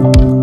Woo!